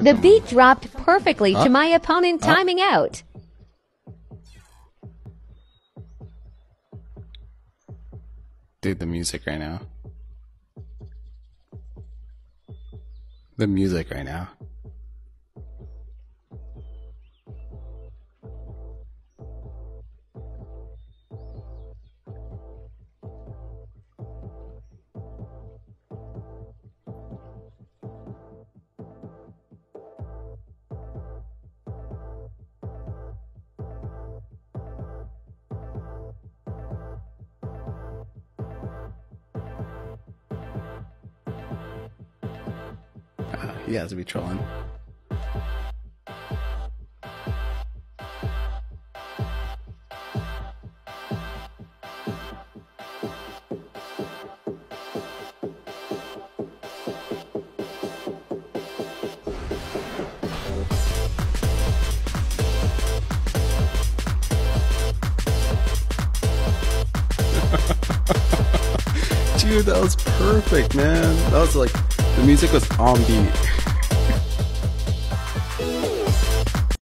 The beat dropped perfectly to my opponent timing out. Dude, the music right now. The music right now. He has to be trolling. Dude, that was perfect, man. That was like the music was on beat.